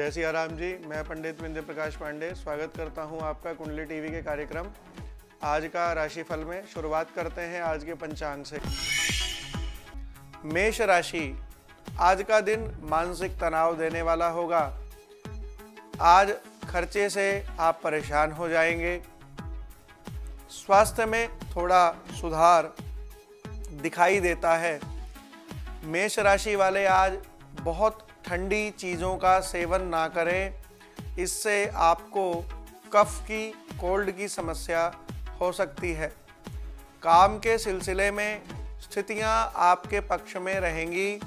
जय सिया राम जी, मैं पंडित विंध्य प्रकाश पांडे, स्वागत करता हूँ आपका कुंडली टीवी के कार्यक्रम। आज का राशिफल में शुरुआत करते हैं आज के पंचांग से। मेष राशि, आज का दिन मानसिक तनाव देने वाला होगा। आज खर्चे से आप परेशान हो जाएँगे। स्वास्थ्य में थोड़ा सुधार दिखाई देता है। मेष राशि वाले आज बहुत ठंडी चीज़ों का सेवन ना करें, इससे आपको कफ की, कोल्ड की समस्या हो सकती है। काम के सिलसिले में स्थितियाँ आपके पक्ष में रहेंगी।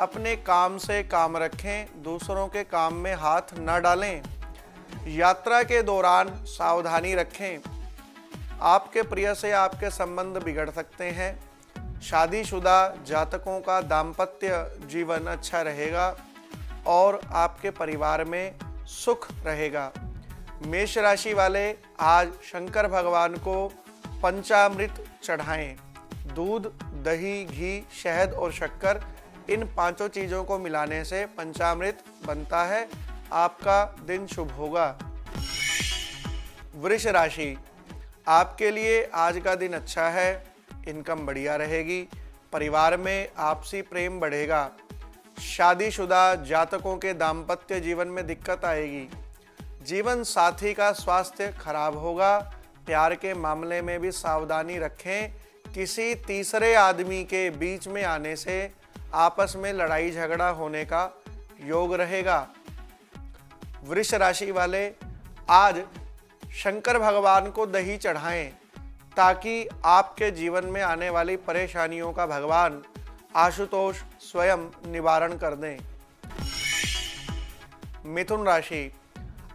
अपने काम से काम रखें, दूसरों के काम में हाथ न डालें। यात्रा के दौरान सावधानी रखें। आपके प्रिय से आपके संबंध बिगड़ सकते हैं। शादीशुदा जातकों का दाम्पत्य जीवन अच्छा रहेगा। और आपके परिवार में सुख रहेगा। मेष राशि वाले आज शंकर भगवान को पंचामृत चढ़ाएँ। दूध, दही, घी, शहद और शक्कर, इन पाँचों चीज़ों को मिलाने से पंचामृत बनता है। आपका दिन शुभ होगा। वृष राशि, आपके लिए आज का दिन अच्छा है। इनकम बढ़िया रहेगी। परिवार में आपसी प्रेम बढ़ेगा। शादीशुदा जातकों के दाम्पत्य जीवन में दिक्कत आएगी। जीवन साथी का स्वास्थ्य खराब होगा। प्यार के मामले में भी सावधानी रखें। किसी तीसरे आदमी के बीच में आने से आपस में लड़ाई झगड़ा होने का योग रहेगा। वृष राशि वाले, आज शंकर भगवान को दही चढ़ाएँ ताकि आपके जीवन में आने वाली परेशानियों का भगवान आशुतोष स्वयं निवारण कर दें। मिथुन राशि,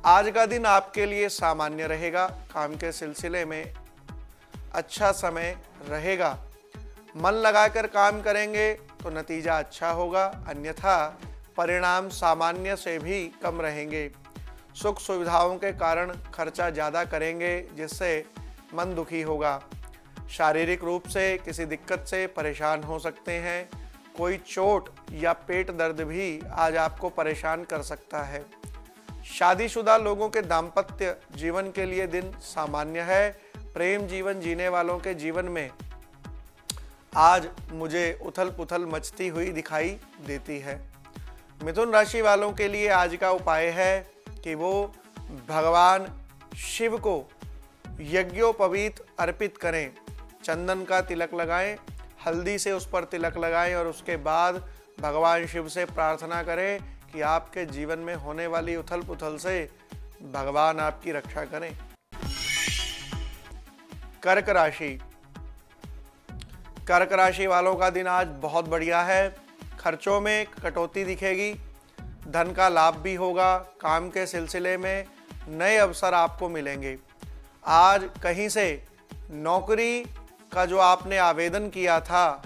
आज का दिन आपके लिए सामान्य रहेगा, काम के सिलसिले में अच्छा समय रहेगा। मन लगाकर काम करेंगे तो नतीजा अच्छा होगा, अन्यथा परिणाम सामान्य से भी कम रहेंगे। सुख सुविधाओं के कारण खर्चा ज़्यादा करेंगे, जिससे मन दुखी होगा। शारीरिक रूप से किसी दिक्कत से परेशान हो सकते हैं कोई चोट या पेट दर्द भी आज आपको परेशान कर सकता है। शादीशुदा लोगों के दाम्पत्य जीवन के लिए दिन सामान्य है। प्रेम जीवन जीने वालों के जीवन में आज मुझे उथल पुथल मचती हुई दिखाई देती है। मिथुन राशि वालों के लिए आज का उपाय है कि वो भगवान शिव को यज्ञोपवीत अर्पित करें। चंदन का तिलक लगाएँ हल्दी से उस पर तिलक लगाएँ और उसके बाद भगवान शिव से प्रार्थना करें कि आपके जीवन में होने वाली उथल पुथल से भगवान आपकी रक्षा करें। कर्क राशि। कर्क राशि वालों का दिन आज बहुत बढ़िया है। खर्चों में कटौती दिखेगी। धन का लाभ भी होगा। काम के सिलसिले में नए अवसर आपको मिलेंगे। आज कहीं से नौकरी का जो आपने आवेदन किया था,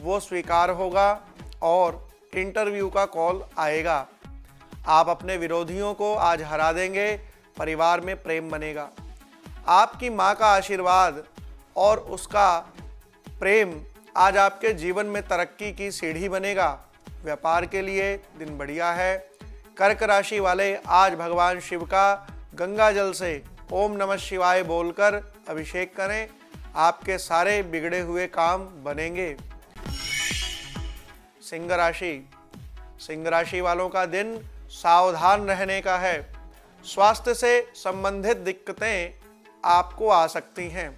वो स्वीकार होगा और इंटरव्यू का कॉल आएगा। आप अपने विरोधियों को आज हरा देंगे, परिवार में प्रेम बनेगा। आपकी माँ का आशीर्वाद और उसका प्रेम आज आपके जीवन में तरक्की की सीढ़ी बनेगा। व्यापार के लिए दिन बढ़िया है। कर्क राशि वाले आज भगवान शिव का गंगा जल से ओम नमः शिवाय बोलकर अभिषेक करें। आपके सारे बिगड़े हुए काम बनेंगे। सिंह राशि। सिंह राशि वालों का दिन सावधान रहने का है। स्वास्थ्य से संबंधित दिक्कतें आपको आ सकती हैं।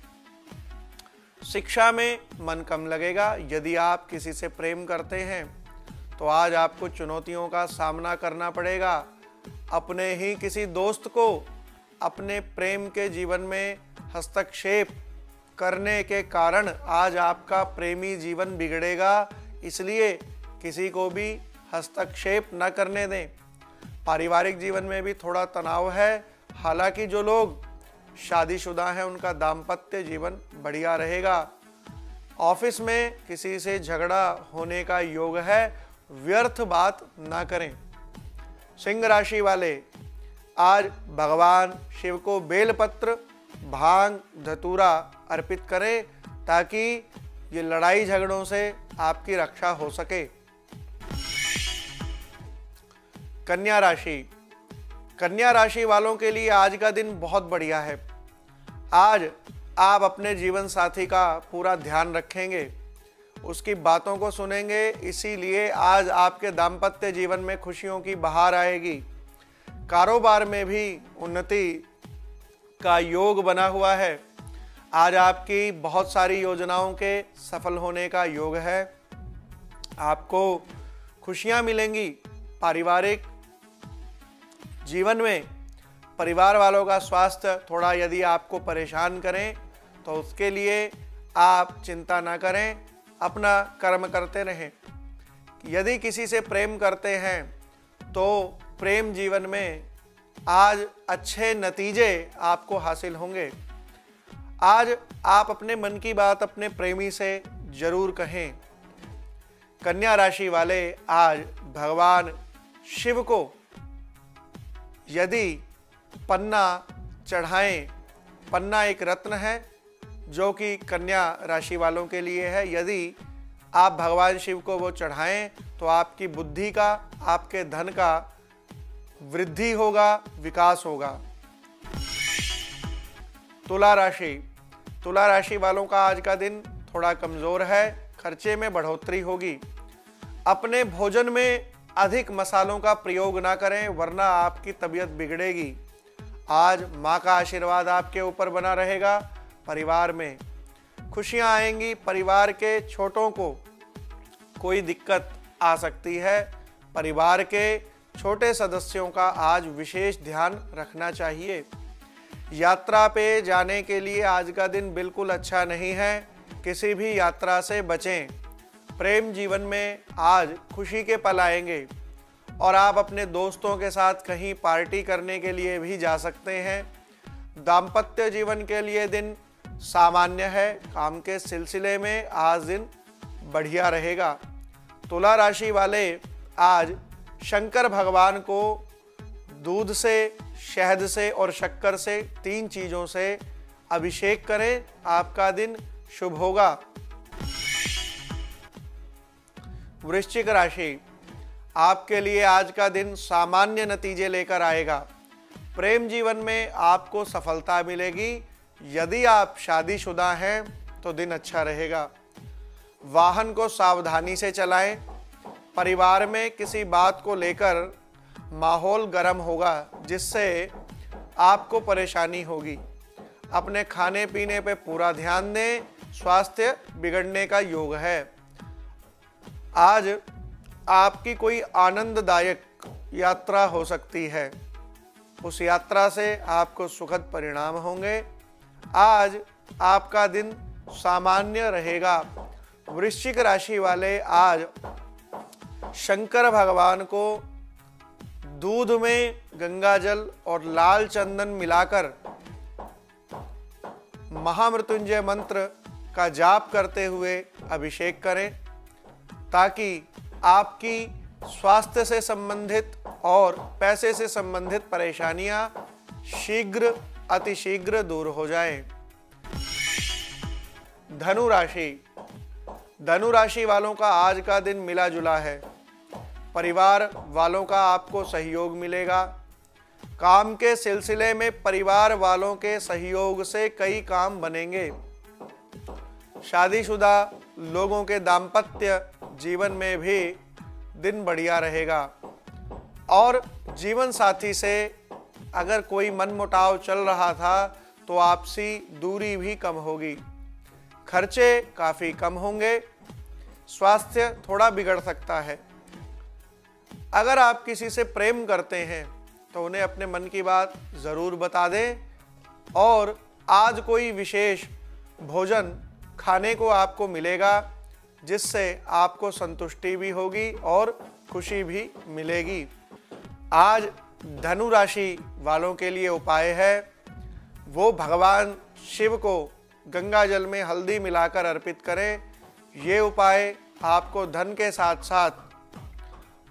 शिक्षा में मन कम लगेगा, यदि आप किसी से प्रेम करते हैं तो आज आपको चुनौतियों का सामना करना पड़ेगा। अपने ही किसी दोस्त को अपने प्रेम के जीवन में हस्तक्षेप करने के कारण आज आपका प्रेमी जीवन बिगड़ेगा, इसलिए किसी को भी हस्तक्षेप न करने दें। पारिवारिक जीवन में भी थोड़ा तनाव है, हालाँकि जो लोग शादीशुदा हैं, उनका दाम्पत्य जीवन बढ़िया रहेगा। ऑफ़िस में किसी से झगड़ा होने का योग है, व्यर्थ बात ना करें। सिंह राशि वाले, आज भगवान शिव को बेलपत्र, भाँग, धतूरा अर्पित करें ताकि ये लड़ाई झगड़ों से आपकी रक्षा हो सके। कन्या राशि। कन्या राशि वालों के लिए आज का दिन बहुत बढ़िया है। आज आप अपने जीवन साथी का पूरा ध्यान रखेंगे। उसकी बातों को सुनेंगे, इसीलिए आज आपके दाम्पत्य जीवन में खुशियों की बहार आएगी। कारोबार में भी उन्नति का योग बना हुआ है। आज आपकी बहुत सारी योजनाओं के सफल होने का योग है। आपको खुशियाँ मिलेंगी पारिवारिक जीवन में। परिवार वालों का स्वास्थ्य थोड़ा यदि आपको परेशान करें तो उसके लिए आप चिंता ना करें, अपना कर्म करते रहें। यदि किसी से प्रेम करते हैं तो प्रेम जीवन में आज अच्छे नतीजे आपको हासिल होंगे। आज आप अपने मन की बात अपने प्रेमी से ज़रूर कहें। कन्या राशि वाले आज भगवान शिव को यदि पन्ना चढ़ाएँ, पन्ना एक रत्न है जो कि कन्या राशि वालों के लिए है। यदि आप भगवान शिव को वो चढ़ाएँ तो आपकी बुद्धि का, आपके धन का वृद्धि होगा, विकास होगा। तुला राशि। तुला राशि वालों का आज का दिन थोड़ा कमज़ोर है, खर्चे में बढ़ोतरी होगी। अपने भोजन में अधिक मसालों का प्रयोग ना करें, वरना आपकी तबीयत बिगड़ेगी। आज माँ का आशीर्वाद आपके ऊपर बना रहेगा परिवार में। खुशियाँ आएँगी परिवार के छोटों को। कोई दिक्कत आ सकती है, परिवार के छोटे सदस्यों का आज विशेष ध्यान रखना चाहिए। यात्रा पे जाने के लिए आज का दिन बिल्कुल अच्छा नहीं है। किसी भी यात्रा से बचें। प्रेम जीवन में आज खुशी के पल आएँगे। और आप अपने दोस्तों के साथ कहीं पार्टी करने के लिए भी जा सकते हैं। दाम्पत्य जीवन के लिए दिन सामान्य है। काम के सिलसिले में आज दिन बढ़िया रहेगा। तुला राशि वाले आज शंकर भगवान को दूध से, शहद से और शक्कर से तीन चीज़ों से अभिषेक करें। आपका दिन शुभ होगा। वृश्चिक राशि, आपके लिए आज का दिन सामान्य नतीजे लेकर आएगा। प्रेम जीवन में आपको सफलता मिलेगी। यदि आप शादीशुदा हैं तो दिन अच्छा रहेगा। वाहन को सावधानी से चलाएँ। परिवार में किसी बात को लेकर माहौल गर्म होगा, जिससे आपको परेशानी होगी। अपने खाने पीने पे पूरा ध्यान दें, स्वास्थ्य बिगड़ने का योग है। आज आपकी कोई आनंददायक यात्रा हो सकती है। उस यात्रा से आपको सुखद परिणाम होंगे। आज आपका दिन सामान्य रहेगा। वृश्चिक राशि वाले आज शंकर भगवान को दूध में गंगा जल और लाल चंदन मिलाकर महामृत्युंजय मंत्र का जाप करते हुए अभिषेक करें, ताकि आपकी स्वास्थ्य से संबंधित और पैसे से संबंधित परेशानियाँ शीघ्र, अतिशीघ्र दूर हो जाए। धनु राशि। धनु राशि वालों का आज का दिन मिला जुला है। परिवार वालों का आपको सहयोग मिलेगा। काम के सिलसिले में परिवार वालों के सहयोग से कई काम बनेंगे। शादीशुदा लोगों के दाम्पत्य जीवन में भी दिन बढ़िया रहेगा। और जीवन साथी से अगर कोई मनमुटाव चल रहा था तो आपसी दूरी भी कम होगी। खर्चे काफ़ी कम होंगे। स्वास्थ्य थोड़ा बिगड़ सकता है। अगर आप किसी से प्रेम करते हैं तो उन्हें अपने मन की बात ज़रूर बता दें। और आज कोई विशेष भोजन खाने को आपको मिलेगा, जिससे आपको संतुष्टि भी होगी और खुशी भी मिलेगी। आज धनु राशि वालों के लिए उपाय है, वो भगवान शिव को गंगा जल में हल्दी मिलाकर अर्पित करें। ये उपाय आपको धन के साथ साथ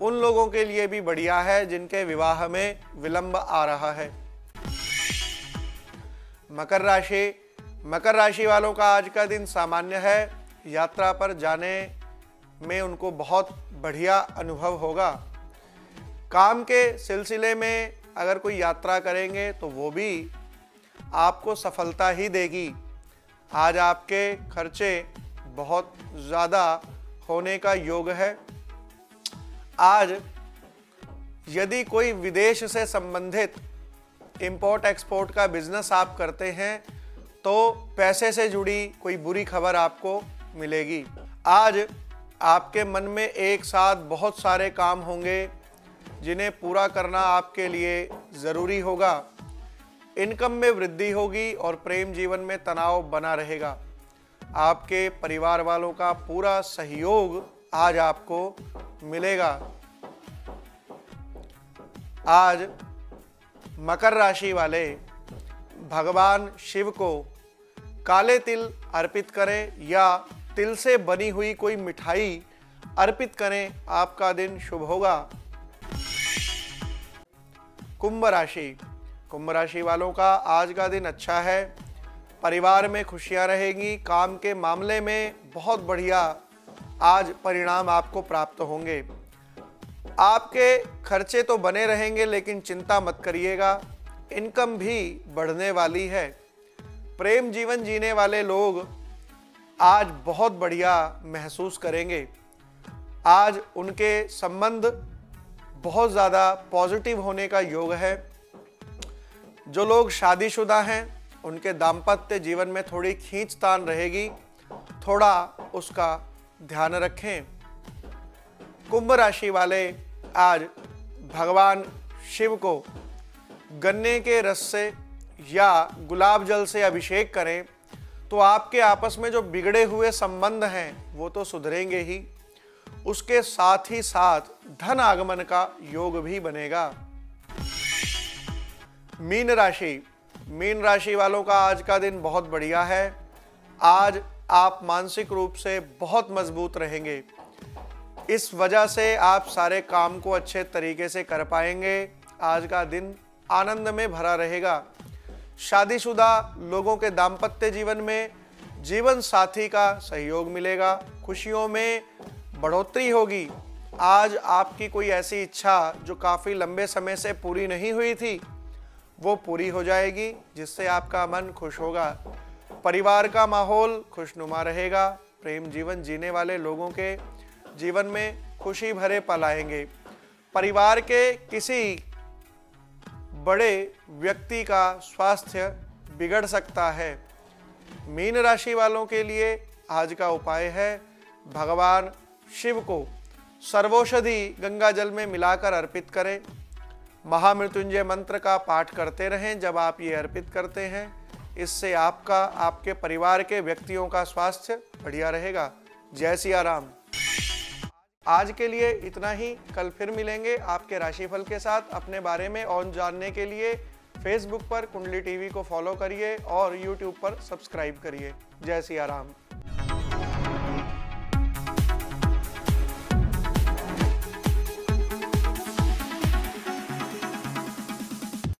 उन लोगों के लिए भी बढ़िया है जिनके विवाह में विलंब आ रहा है। मकर राशि मकर राशि वालों का आज का दिन सामान्य है। यात्रा पर जाने में उनको बहुत बढ़िया अनुभव होगा। काम के सिलसिले में अगर कोई यात्रा करेंगे तो वो भी आपको सफलता ही देगी। आज आपके खर्चे बहुत ज़्यादा होने का योग है। आज यदि कोई विदेश से संबंधित इंपोर्ट एक्सपोर्ट का बिज़नेस आप करते हैं तो पैसे से जुड़ी कोई बुरी खबर आपको मिलेगी। आज आपके मन में एक साथ बहुत सारे काम होंगे, जिन्हें पूरा करना आपके लिए ज़रूरी होगा। इनकम में वृद्धि होगी और प्रेम जीवन में तनाव बना रहेगा। आपके परिवार वालों का पूरा सहयोग आज आपको मिलेगा। आज मकर राशि वाले भगवान शिव को काले तिल अर्पित करें या तिल से बनी हुई कोई मिठाई अर्पित करें, आपका दिन शुभ होगा। कुंभ राशि। कुंभ राशि वालों का आज का दिन अच्छा है। परिवार में खुशियाँ रहेंगी, काम के मामले में बहुत बढ़िया आज परिणाम आपको प्राप्त होंगे। आपके खर्चे तो बने रहेंगे, लेकिन चिंता मत करिएगा। इनकम भी बढ़ने वाली है। प्रेम जीवन जीने वाले लोग आज बहुत बढ़िया महसूस करेंगे। आज उनके संबंध बहुत ज़्यादा पॉजिटिव होने का योग है। जो लोग शादीशुदा हैं, उनके दाम्पत्य जीवन में थोड़ी खींचतान रहेगी। थोड़ा उसका ध्यान रखें। कुंभ राशि वाले आज भगवान शिव को गन्ने के रस से या गुलाब जल से अभिषेक करें तो आपके आपस में जो बिगड़े हुए संबंध हैं, वो तो सुधरेंगे ही। उसके साथ ही साथ धन आगमन का योग भी बनेगा। मीन राशि। मीन राशि वालों का आज का दिन बहुत बढ़िया है। आज आप मानसिक रूप से बहुत मज़बूत रहेंगे। इस वजह से आप सारे काम को अच्छे तरीके से कर पाएँगे। आज का दिन आनंद में भरा रहेगा। शादीशुदा लोगों के दाम्पत्य जीवन में जीवन साथी का सहयोग मिलेगा। खुशियों में बढ़ोतरी होगी। आज आपकी कोई ऐसी इच्छा जो काफ़ी लंबे समय से पूरी नहीं हुई थी, वो पूरी हो जाएगी, जिससे आपका मन खुश होगा। परिवार का माहौल खुशनुमा रहेगा, प्रेम जीवन जीने वाले लोगों के जीवन में खुशी भरे पल आएँगे। परिवार के किसी बड़े व्यक्ति का स्वास्थ्य बिगड़ सकता है। मीन राशि वालों के लिए आज का उपाय है, भगवान शिव को सर्वौषधि गंगा जल में मिलाकर अर्पित करें। महामृत्युंजय मंत्र का पाठ करते रहें जब आप ये अर्पित करते हैं। इससे आपका, आपके परिवार के व्यक्तियों का स्वास्थ्य बढ़िया रहेगा। जय सिया राम आज के लिए इतना ही। कल फिर मिलेंगे आपके राशिफल के साथ अपने बारे में और जानने के लिए। फेसबुक पर कुंडली टीवी को फॉलो करिए और यूट्यूब पर सब्सक्राइब करिए। जय सिया राम